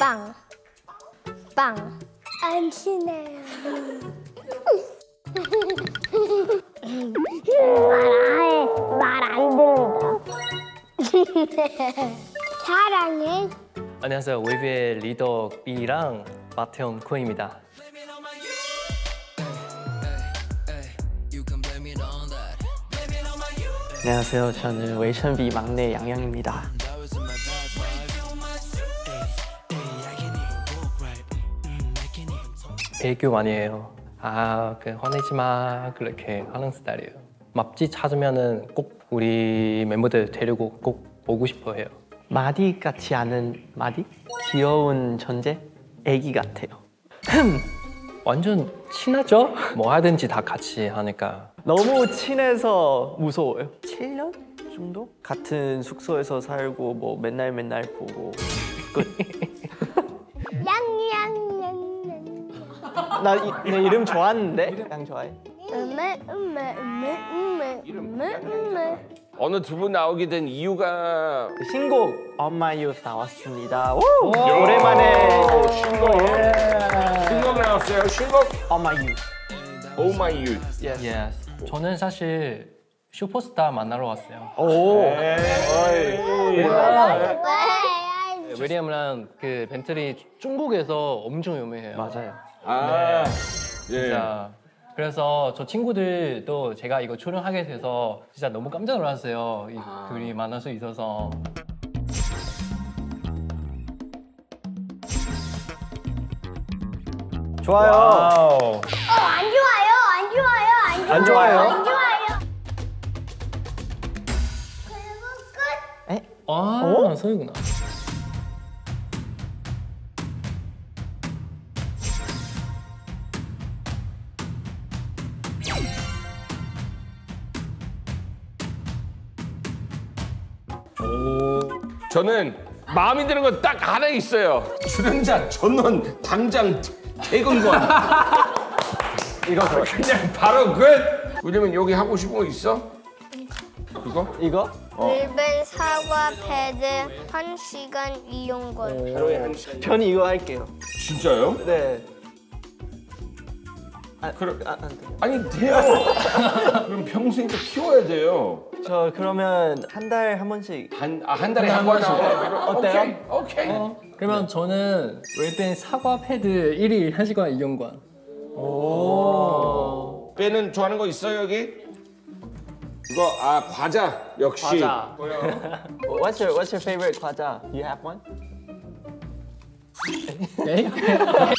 빵. 빵. 안 친해요. 말안 말안 들린다. 사랑해. 안녕하세요. 웨이브의 리더 이랑 맏형 쿤입니다. 안녕하세요. 저는 웨이션브이 막내 양양입니다. 애교 많이 해요. 아, 그 화내지 마. 그렇게 하는 스타일이에요. 맛집 찾으면은 꼭 우리 멤버들 데리고 꼭 오고 싶어 해요. 마디 같지 않은 마디? 귀여운 존재? 애기 같아요. 완전 친하죠? 뭐 하든지 다 같이 하니까. 너무 친해서 무서워요. 7년 정도? 같은 숙소에서 살고 뭐 맨날 맨날 보고 끝. 나내 이름 좋아하는데? 양 좋아해? 음메 음메 음메 음메 음메 음메. 어느 두 분 나오게 된 이유가 신곡 On My Youth 나왔습니다. 오! 오랜만에 신곡 신곡 나왔어요 신곡 On My Youth. Oh My Youth Yes. Yes. 저는 사실 슈퍼스타 만나러 왔어요. 오. 왜? 웨리엄이랑 그 벤틀이 중국에서 엄청 유명해요. 맞아요. 아 예. 진짜. 그래서 저 친구들도 제가 이거 출연하게 돼서 진짜 너무 깜짝 놀랐어요. 이 둘이 만날 수 있어서. 좋아요. 어, 안 좋아요. 안 좋아요. 안 좋아요. 안 좋아요? 안 좋아요. 그리고 끝. 에? 아, 서유구나. 저는 마음에 드는 건 딱 하나 있어요 출연자 전원 당장 퇴근권 이거 그냥 바로 끝 왜냐면 여기 하고 싶은 거 있어? 그거? 이거? 일본 사과 패드 1시간 이용권. 전 이거 할게요. 진짜요? 네. 아, 그럼- 아, 안 돼요. 아니 돼요 그럼 평생 또 키워야 돼요 저 그러면 한 달 한 번씩 한, 아, 한 달에 한 번씩 어때요? 오케이 오케이 어, 그러면 저는 웰벤 사과 패드 1일 1시간 이용권. 빼는 좋아하는 거 있어요 여기? 이거 아 과자 역시 과자. What's your What's your favorite 과자? You have one? 네?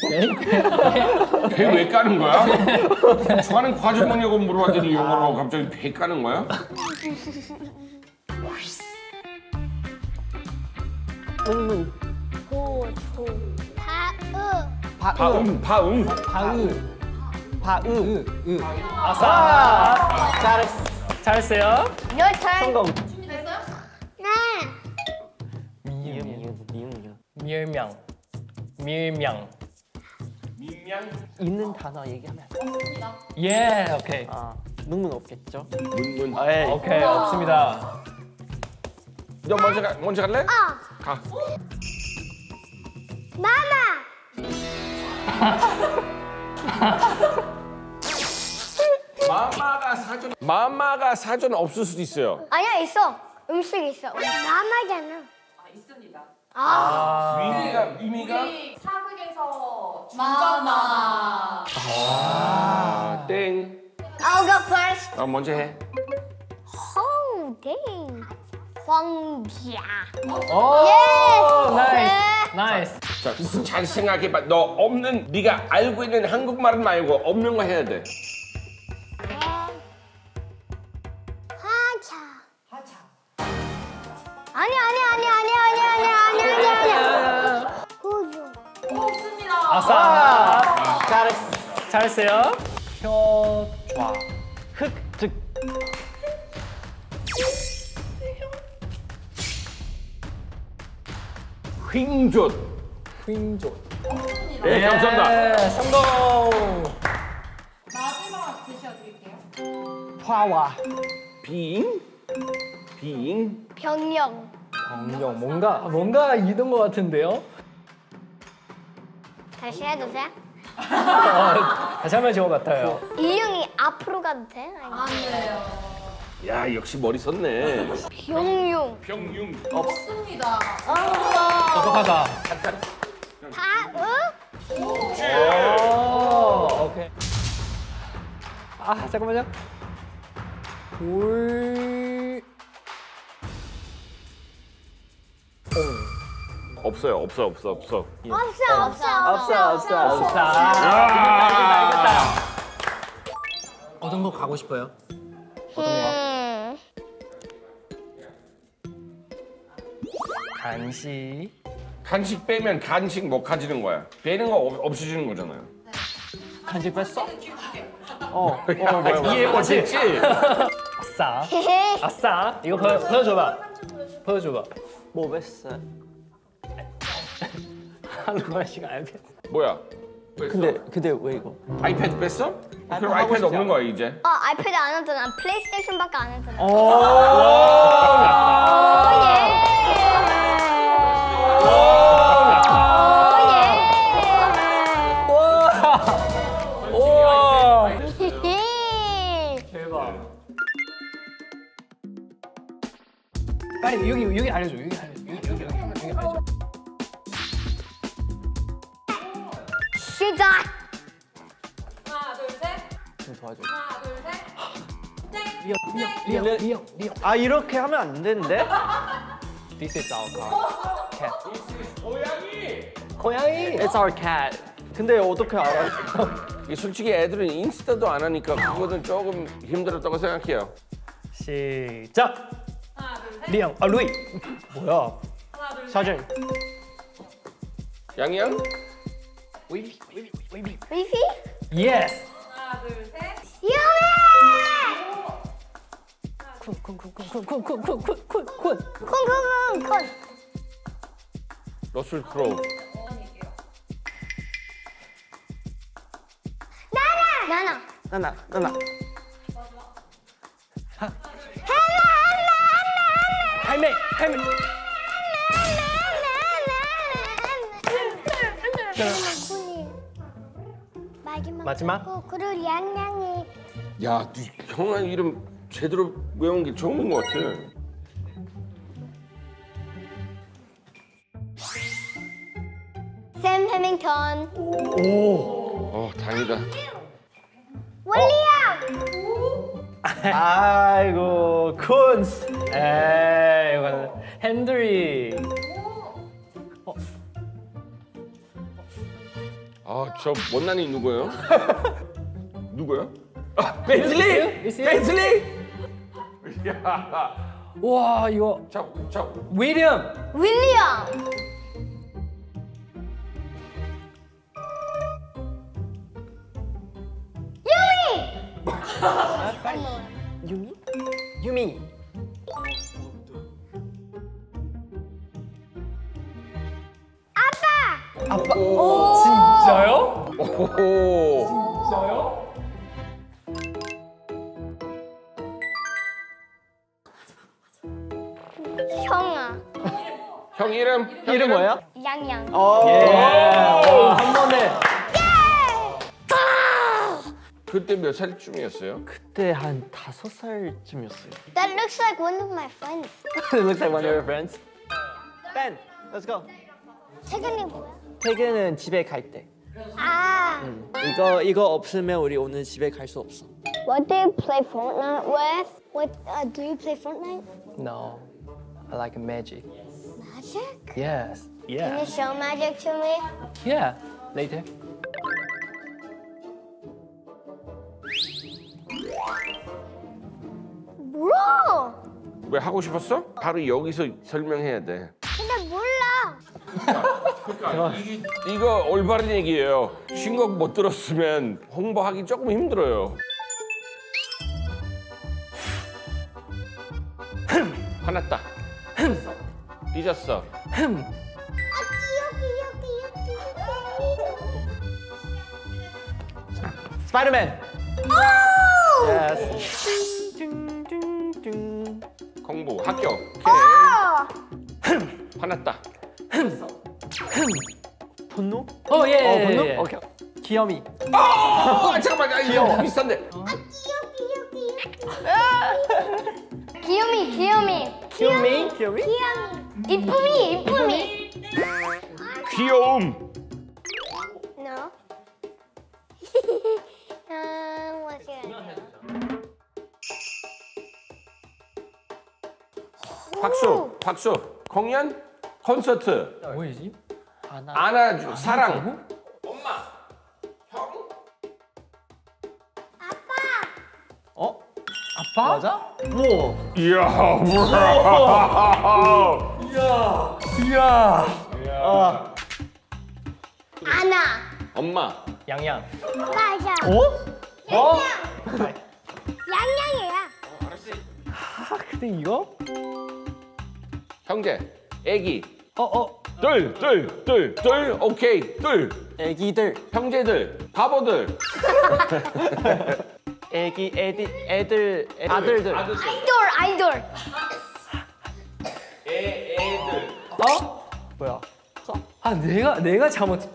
네? 배왜 까는 거야? 좋아하는 과자 뭐냐고 물어봤더니 영어로 갑자기 배 까는 거야? 응응. 고조 파으. 바응 바응 바으. 바으. 으, 으. 아싸. 잘했어. 잘했어요. Your turn. 성공. 네. 미음 미음 미음 미음. 밀명. 밀명. 있는 단어 얘기하면 안 돼. 예, 오케이. 아 눈은 없겠죠? 문문 에이. 오케이, 없습니다. 너 먼저 가 먼저 갈래? 어. 가 마마. 마마가 사전 마마가 사전 없을 수도 있어요 아니야 있어. 음식 있어. 마마잖아. 아. 위미가 위미가 사극에서 주잖아. 아, 땡 I'll go first. 어, 먼저 해 Oh dang. 황비야. 오, Yes. Nice. Nice. 자, 잘 생각해봐 너 없는 네가 알고 있는 한국말은 말고 없는 거 해야 돼 잘했어. 잘했어요. 표좌. 흑즉. 횡존 횡존. 네 감사합니다 예, 성공. 마지막 제시어 드릴게요. 화와. 빙 빙 병영. 정령 뭔가 뭔가 이던 것 같은데요? 다시 해도 돼? 다시 하면 좋은 것 같아요. 이형이 앞으로 가도 돼? 안 돼요. 야 역시 머리 썼네. 병용. 병융. 없습니다. 똑똑하다. 다음. 오, 오케이. 아, 잠깐만요. 올. 없어요 없어 없어 없어. 없어, 없어, 없어 없어 없어. 아, 어떤 거 가고 싶어요? 음. 간식. 간식 빼면 간식 못 가지는 거야. 빼는 거 없, 없어지는 거잖아요. 간식 뺐어? 어. 이해 못했지? 지 아싸. 아싸. 이거 보여, 보여줘봐. 보여줘봐. 뭐 뺐어? 하는 거야, 시간 알겠어. 뭐야? 뺐어? 근데 근데 왜 이거? 아이패드 뺐어? 그럼 아이패드 없는 거야 이제. 어, 아이패드 안 했잖아. 플레이스테이션밖에 안. 오. 예. 예. 대박. 빨리 여기 여기 알려줘. 여기 알려줘. 리영 리영. 아 이렇게 하면 안 되는데? This is our car. Cat. 고양이. 고양이. It's our cat. 근데 어떻게 알아? 솔직히 애들은 인스타도 안 하니까 그거는 조금 힘들었다고 생각해요. 시작. 하나, 둘, 셋. 리영. 아 루이. 뭐야? 하나, 둘, 셋. 사진. 양양? 웨이비 웨이비 웨이비. 위피? Yes. 하나, 둘, 쿤쿤쿤쿤쿤쿤쿤쿤쿤. 콩콩콩콩. 러셀 크로우. 나나. 나나 나나. 할매 할매. 마지막. 마지막? 그리고 양양이. 야, 네 형아 이름 제대로 외운 게 좋은 것 같아. 샘 해밍턴. 어, 다행이다. 윌리엄. 아이고 쿤스. 에이 이거는 핸들이. 아, 저 못난이 누구예요? 누구야? 아, 벤틀리! 벤틀리! 야. 와 이거 자, 자. 윌리엄 윌리엄 유미 유미? 유미 아빠 아빠 오. 진짜요? 오. 진짜요? 이름? 형 이름 뭐야? 양양. 어. 한 번에. 그때 몇 살쯤이었어요? 그때 한 다섯 살쯤이었어요. That looks like one of my friends. It looks like one of your friends. Ben, let's go. 최근에 뭐야? 퇴근은 집에 갈 때. 아. 이거 이거 없으면 우리 오늘 집에 갈 수 없어. What do you play Fortnite with? What uh, do you play Fortnite? No, I like magic. Magic? Yes. Can Yeah. you show magic to me? Yeah. Later. 몰라. 왜 하고 싶었어? 바로 여기서 설명해야 돼. 근데 몰라. 이, 이거 올바른 얘기예요. 신곡 못 들었으면 홍보하기 조금 힘들어요. 화났다. 삐졌어. 흠. 스파이더맨. Yes. 공부 합격. 흠. 화났다. 흠. 흠. 분노? 어 예. 어 분노? 예. 오케이. 귀염이. 아 잠깐만. 아, 귀여 비슷한데. 아 귀여 귀여 귀여. 귀요미 귀요미. 귀요미? 귀요미? 귀요미? 이쁨이, 이쁨이. 귀여움. No. what's your 박수 박수. 공연 콘서트 뭐이지? 안아주 사랑. 엄마 형. 어? 아빠? 맞아? 우와. 이야 이야. 아. 아나. 엄마 양양. 맞아. 어? 어? 양양이야. 아 근데 이거? 형제 애기 어, 어. 둘 둘 둘 둘 오케이 둘 애기들. 형제들 바보들 애기 애디 애들 애- 아들들. 아이돌, 아이돌. 어? 뭐야? 아, 내가 내가 잘못.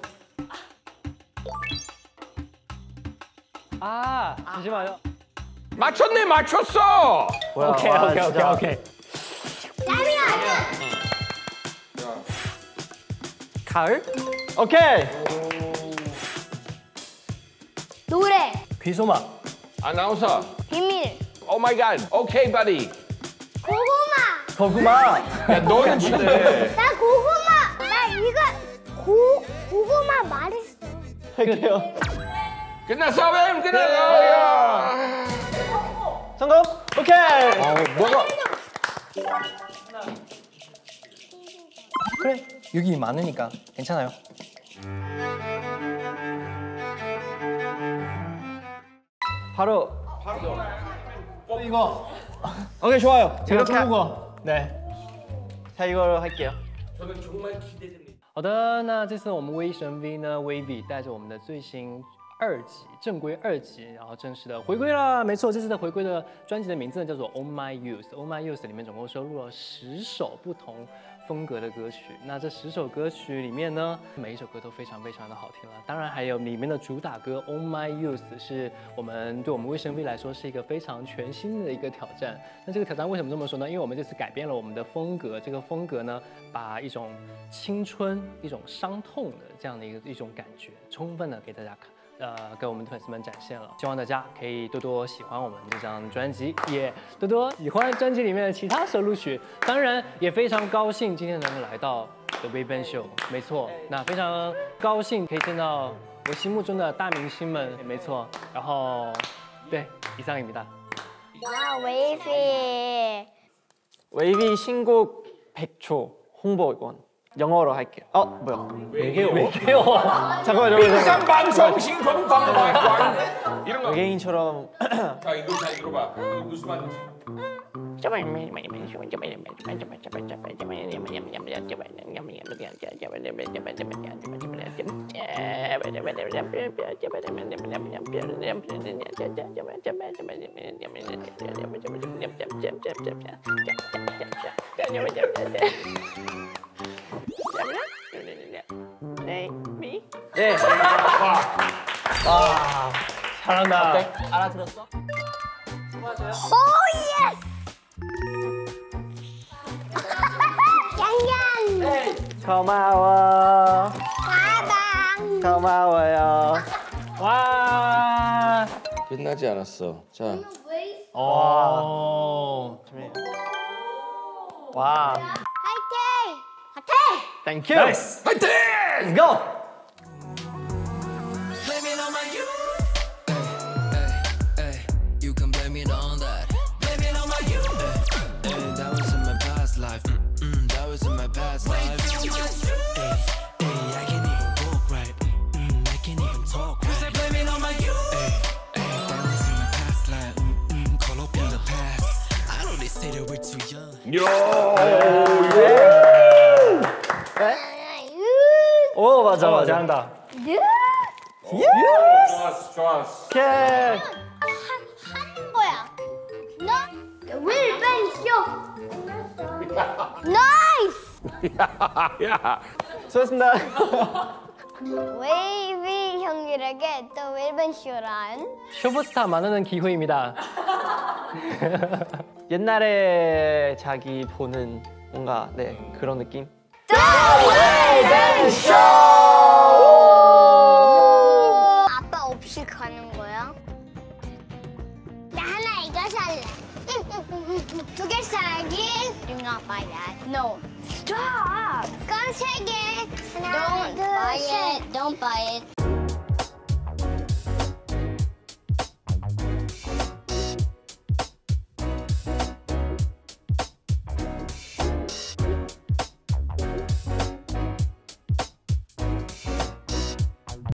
아, 잠시만요. 맞췄네 맞췄어 뭐야? 오케이, 와, 오케이, 오케이, 진짜. 오케이. 짬이야. 가을? 오케이. 노래. 귀소마. 아나운서 비밀. 오 마이 갓 오케이 바디 고구마. 거구마. 야 너는 지금 나 고구마. 나 이거 고 고구마 말했어. 할게요. 끝났어 뱀 끝났어 야. 성공. 오케이. 어, 뭐가 그래. 여기 많으니까 괜찮아요. 바로 바로 이거. 오케이 좋아요. 제가 이렇게 좋은 거. 네。 자 이거로 할게요. 好的，那这次我们微神 V 呢，Wavy 带着我们的最新二辑，正规二辑，然后正式的回归啦。没错，这次的回归的专辑的名字呢叫做《Oh My Youth》，《Oh My Youth》里面总共收录了十首不同 风格的歌曲。那这十首歌曲里面呢，每一首歌都非常非常的好听了。当然还有里面的主打歌《Oh My Youth》，是我们对我们微神 V 来说是一个非常全新的一个挑战。那这个挑战为什么这么说呢？因为我们这次改变了我们的风格，这个风格呢，把一种青春、一种伤痛的这样的一个一种感觉，充分的给大家看。呃，给我们的粉丝们展现了，希望大家可以多多喜欢我们这张专辑，也多多喜欢专辑里面的其他收录曲。当然，也非常高兴今天能够来到 The Big Bang Show，没错，那非常高兴可以见到我心目中的大明星们，没错。然后，对，以上입니다。 와 웨이비. 웨이비 신곡 100초 홍보원 영어로 할게요. 어 뭐야? 외계어? 외계어. 잠깐만 잠깐만. 일상 방송 신공 방송 이런 거. 외계인처럼 자 이거 자 이거 봐. 무슨 말인지. 네. 잘한다. 알아들었어? 오 예스. 고마워. 가방. 고마워요. 와. 끝나지 않았어. 자 어. 와. 화이팅. 화이팅. 땡큐. 나이스. 파이팅! Let's 잘한다. 예? 예. 좋았어, 좋았어. 오케이. 한 거야. 너 will 나이스. 야, 수고하셨습니다. 웨이비 형들에게 또 웰번 쇼란 쇼부스타 만나는 기회입니다. 옛날에 자기 보는 뭔가 네 그런 느낌. 더 웰번 쇼! Look at Sergey. Do not buy that. No. Stop. Come take it. Don't buy it. Don't buy it.